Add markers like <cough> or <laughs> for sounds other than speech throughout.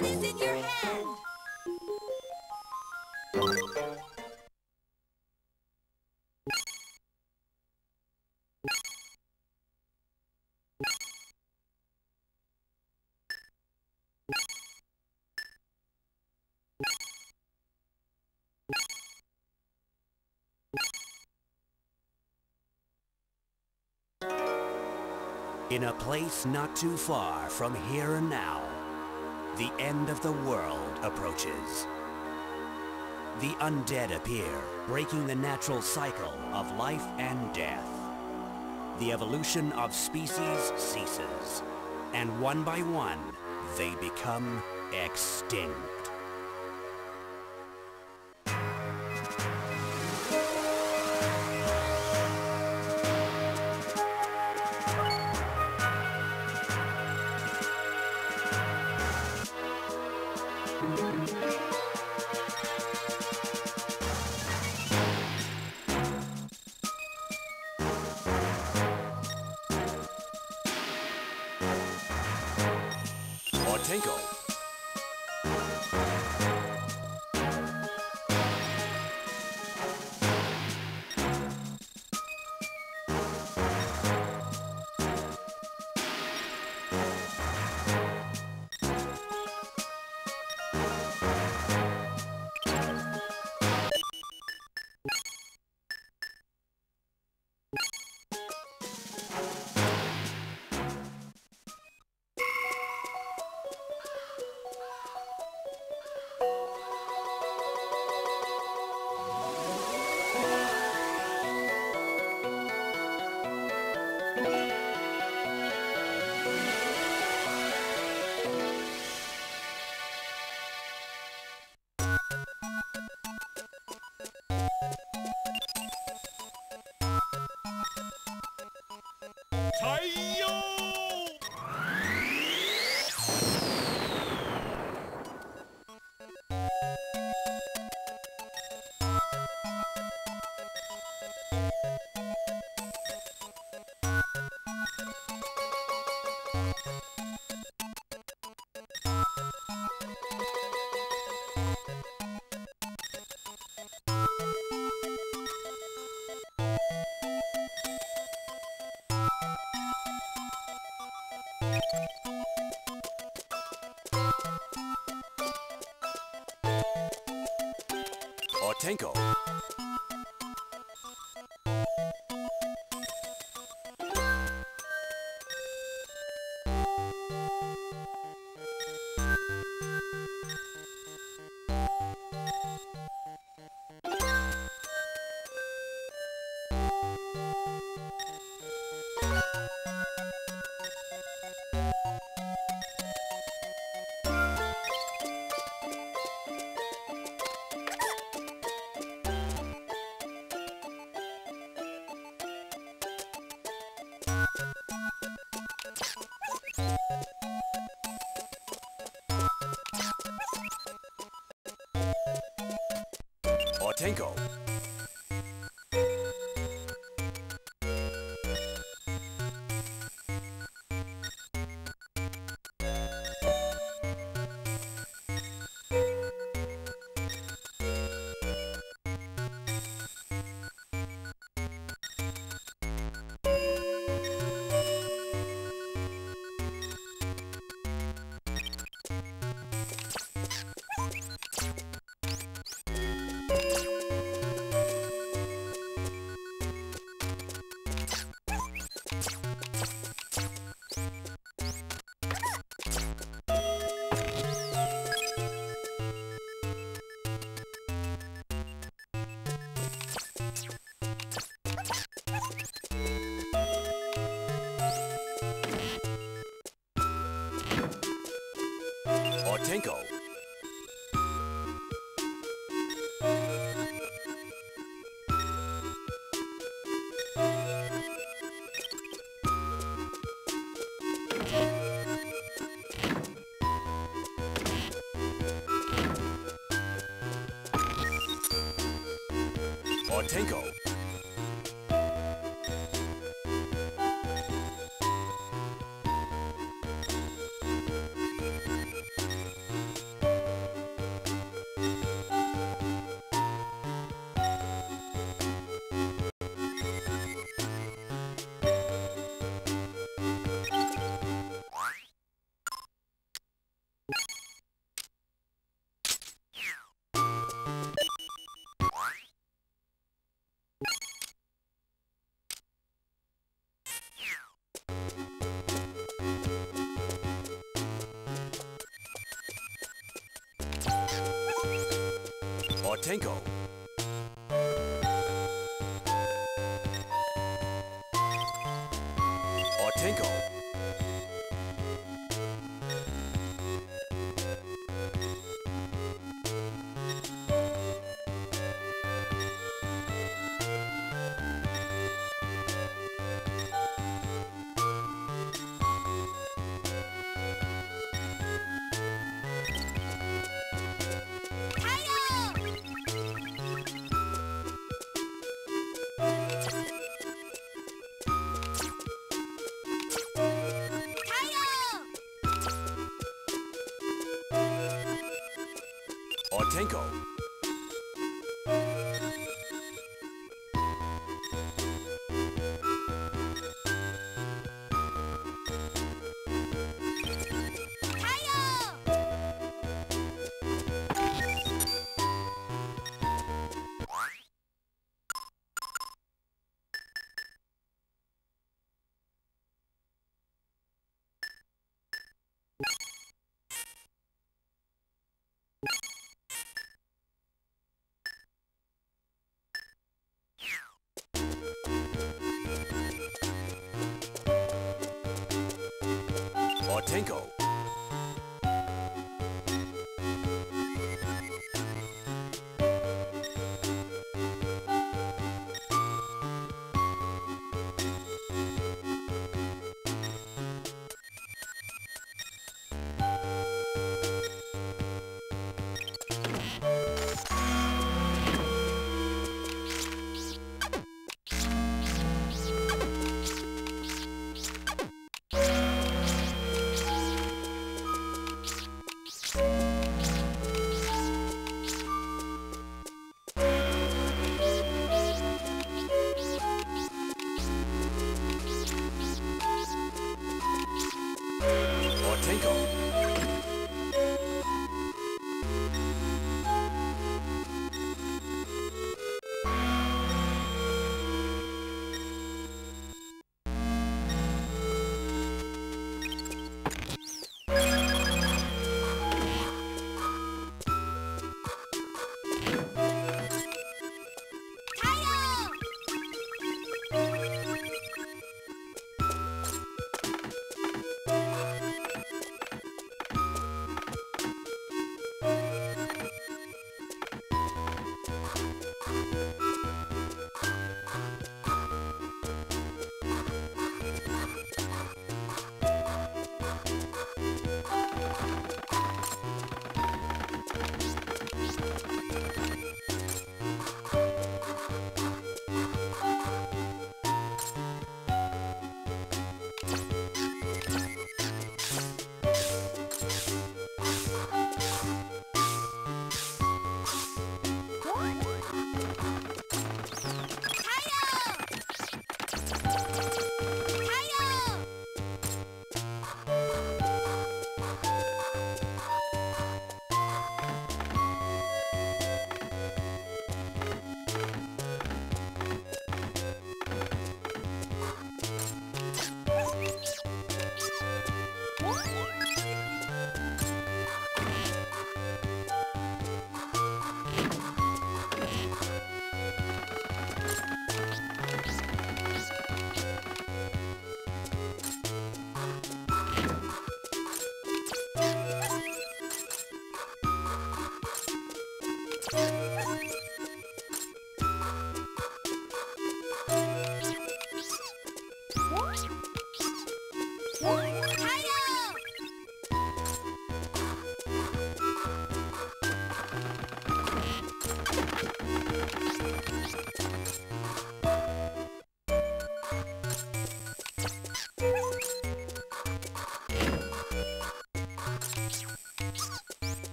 in your hand. In a place not too far from here and now, the end of the world approaches. The undead appear, breaking the natural cycle of life and death. The evolution of species ceases, and one by one, they become extinct. Otenko. Otenko. Otenko. Otenko. Otenko. Otenko. Otenko. Otenko.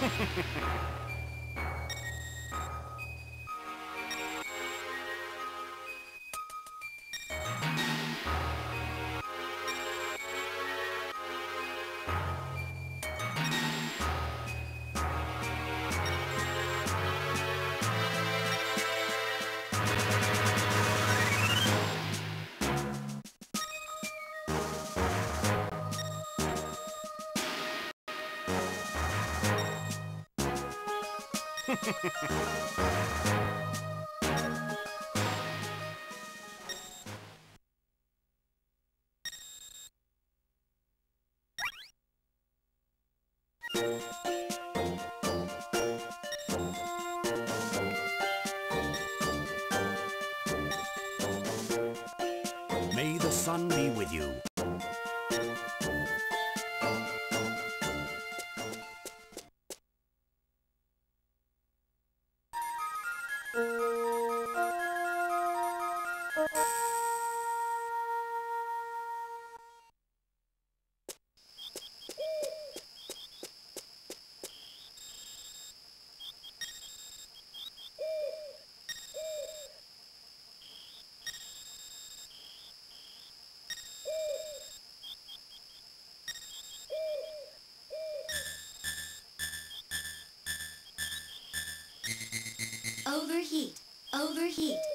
Taiyo! <laughs> May the sun be with you. Overheat.